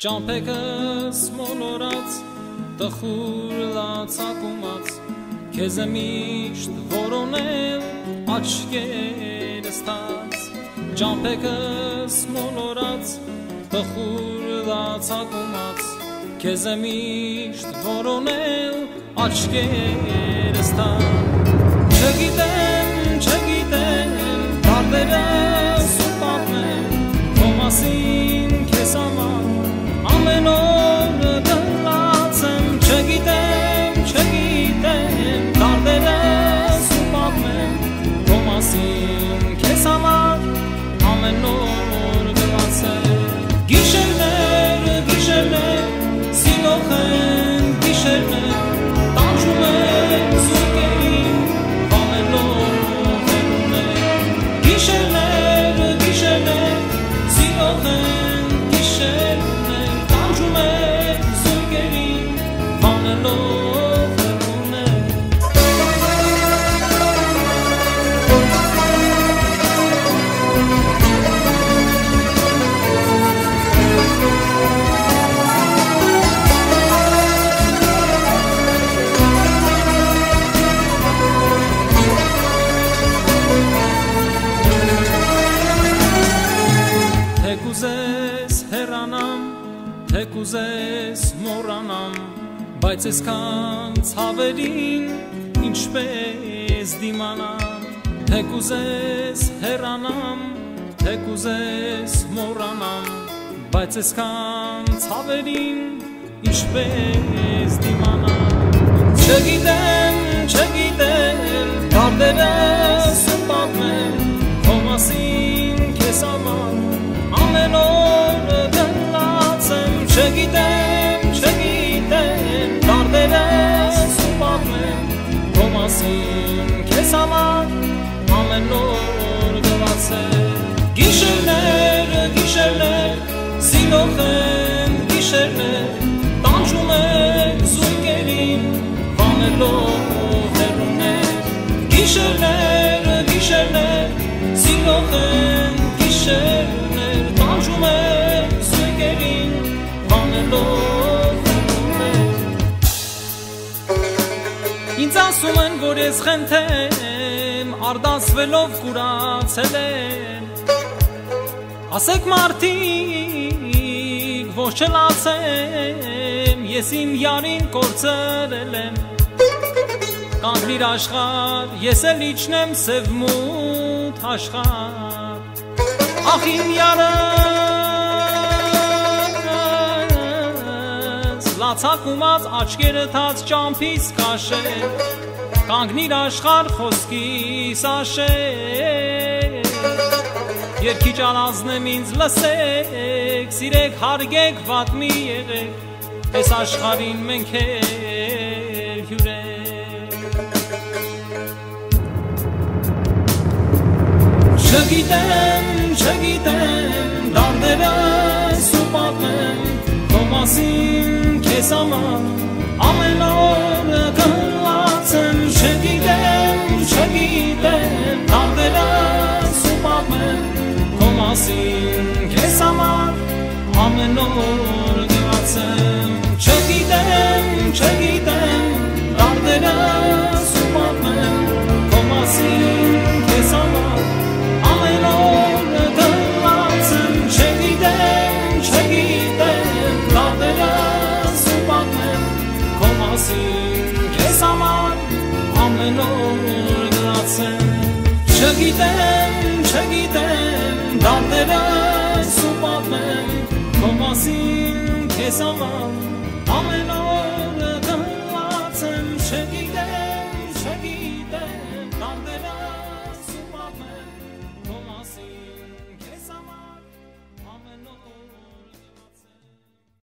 Ճամփեքս մոլորած տխուր լացակումած քեզ միշտ որոնել աչքերս տած Ճամփեքս մոլորած տխուր լացակումած քեզ միշտ որոնել աչքերս տած Չգիտեմ, չգիտեմ, բարդերս թե կուզես մոռանամ, բայց այսքան ցավերին ինչպես դիմանամ, թե կուզես հեռանամ, թե կուզես մոռանամ, բայց այսքան ցավերին ինչպես դիմանամ, չգիտեմ, մասին քեզ համար ամեն օր գված եմ գիշերներ գիշերներ սիրող եմ գիշերներ տանջում եմ զույգերին վանելով հեռուներ գիշերներ գիշերներ սիրող եմ գիշերներ տանջում եմ զույգերին վանելով Ինձ ասում են, որ ես խենթեմ, արդասվելով կուրացել եմ Ասեք մարդիկ, ոչ չլացեմ, ես իմ յարին կործրել եմ Կանգնիր աշխար, ես էլ իջնեմ սև մութ աշխար Ախ իմ յարս, լացակումած աչկերը թած ճամփիս կաշել Կանգնիր աշխար խոսքիս աշել Երկի ճանազնեմ ինձ լսեք, սիրեք, հարգեք, վատ մի եղեք Այս աշխարին մենք էլ հյուրենք Չգիտեմ, չգիտեմ, չգիտեմ, դարդերս ու պատմեմ Քո մասին քեզ համար ամեն օր գված եմ Չգիտեմ, չգիտեմ, Չգիտեմ, չգիտեմ, դարդերս ու պատմեմ Քո մասին քեզ համար